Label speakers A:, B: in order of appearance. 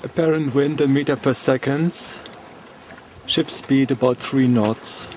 A: Apparent wind a meter per second. Ship speed about 3 knots.